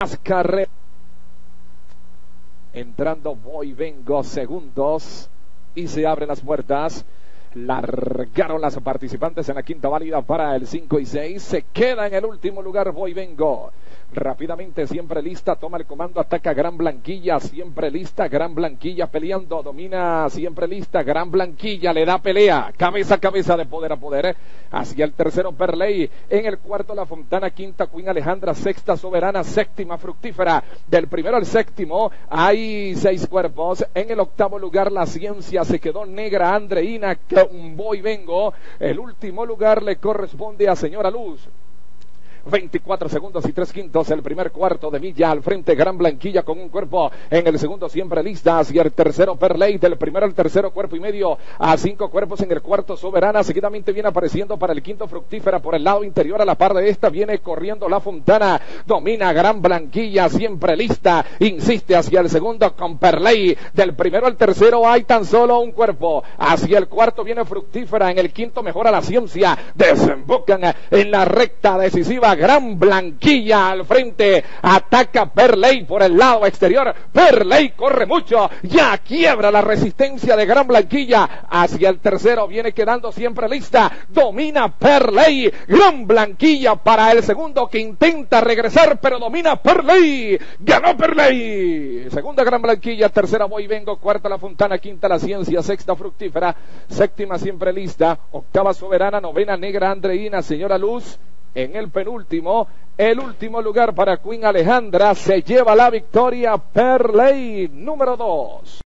más carrera. Entrando voy, vengo, segundos. Y se abren las puertas. Largaron las participantes en la quinta válida para el 5 y 6. Se queda en el último lugar, voy, vengo. Rápidamente, siempre lista, toma el comando, ataca Gran Blanquilla, siempre lista, Gran Blanquilla peleando, domina, siempre lista, Gran Blanquilla le da pelea, cabeza a cabeza de poder a poder, hacia el tercero Perley, en el cuarto La Fontana, quinta Queen Alejandra, sexta Soberana, séptima Fructífera, del primero al séptimo hay seis cuerpos, en el octavo lugar La Ciencia se quedó negra Andreina, que un voy vengo, el último lugar le corresponde a Señora Luz. 24 segundos y 3 quintos el primer cuarto de milla al frente Gran Blanquilla con un cuerpo en el segundo siempre lista hacia el tercero Perley del primero al tercero cuerpo y medio a cinco cuerpos en el cuarto Soberana seguidamente viene apareciendo para el quinto Fructífera por el lado interior a la par de esta viene corriendo la Fontana domina Gran Blanquilla siempre lista insiste hacia el segundo con Perley del primero al tercero hay tan solo un cuerpo hacia el cuarto viene Fructífera en el quinto mejora la ciencia desembocan en la recta decisiva gran blanquilla al frente. Ataca Perley por el lado exterior. Perley corre mucho. Ya quiebra la resistencia de gran blanquilla. Hacia el tercero viene quedando siempre lista. Domina Perley. Gran blanquilla para el segundo que intenta regresar, pero domina Perley. Ganó Perley. Segunda gran blanquilla. Tercera voy vengo. Cuarta la Fontana. Quinta la ciencia. Sexta fructífera. Séptima siempre lista. Octava soberana. Novena negra Andreina. Señora Luz en el penúltimo. El último lugar para Queen Alejandra se lleva la victoria Perley número 2.